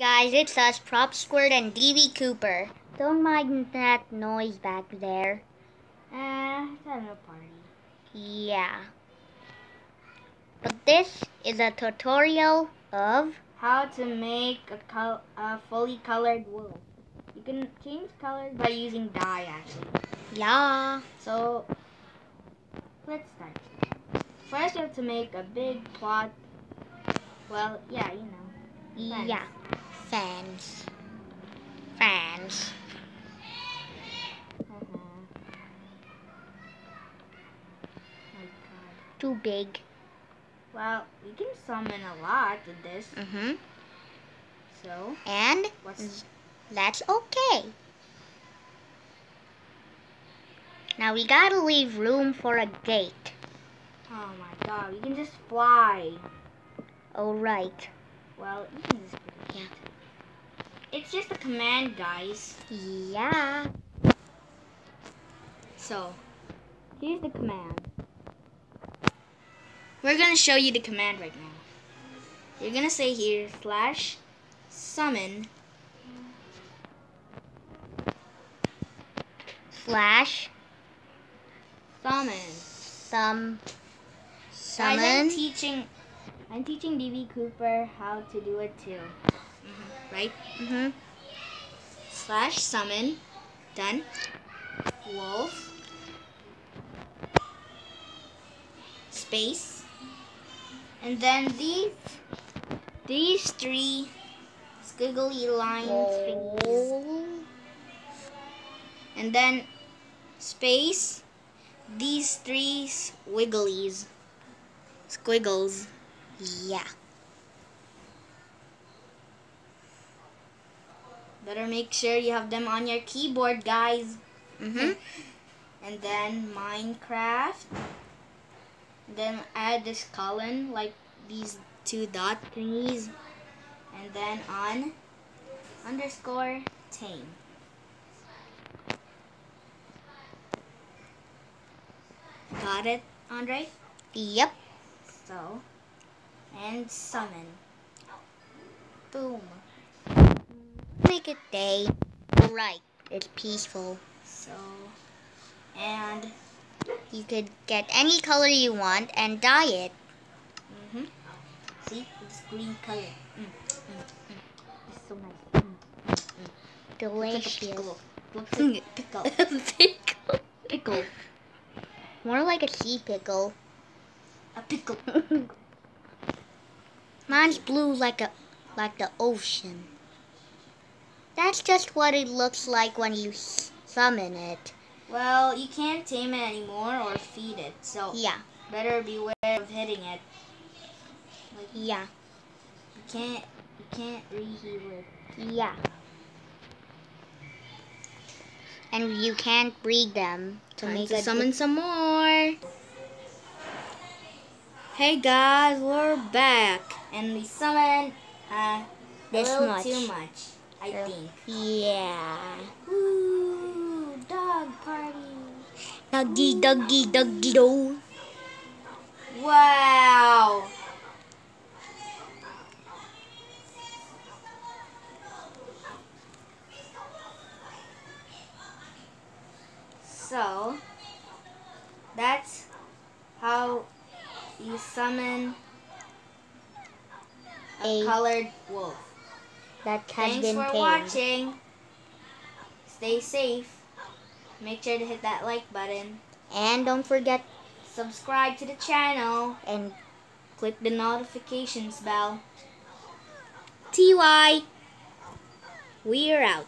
Guys, it's us, Prop Squirt and DV Cooper. Don't mind that noise back there. Uh, it's at a party. Yeah. But this is a tutorial of How to make a, col- a fully colored wool. You can change colors by using dye, actually. yeah. So, let's start. First, you have to make a big plot. Well, yeah, you know. Yeah. Fans. Fans. My Too big. Well, we can summon a lot with this. Mm-hmm. So, And what's that's okay. Now we gotta leave room for a gate. Oh my God, we can just fly. Alright. Well, you can just put a gate. It's just a command, guys. Yeah. So, here's the command. We're gonna show you the command right now. You're gonna say here slash summon Slash summon. some Guys, I'm teaching. I'm teaching DV Cooper how to do it too. Mhm, Right? Mm-hmm. Slash summon. Done. Wolf. Space. And then these these three squiggly thingies. Oh. And then space. These three wigglies. Squiggles. Yeah. Better make sure you have them on your keyboard, guys. Mm-hmm. And then Minecraft. Then add this colon, like these two dot thingies. And then on underscore tame. Got it, Andre? Yep. So, and summon. Boom. Make it day. Right. It's peaceful. So, and You could get any color you want and dye it. Mm-hmm. See, it's green color. Mm, mm, mm. It's so nice. Mm, mm, mm. Looks like a Delicious. pickle. Looks like pickle. pickle. Pickle. More like a sea pickle. A pickle. Mine's blue like a like the ocean. That's just what it looks like when you summon it. Well, you can't tame it anymore or feed it, so Yeah. better beware of hitting it. Like Yeah. you can't, you can't reheal it. Yeah. And you can't breed them to Time make to a summon some more. Hey guys, we're back, and we summoned uh, This a little much. too much, I think. Yeah. Woo! Dog party! Doggy, doggy, doggy, do. Wow! So, that's how you summon a, A- colored wolf. That has Thanks been for tamed. watching. Stay safe. Make sure to hit that like button. And don't forget Subscribe to the channel. and Click the notifications bell. TY. We're out.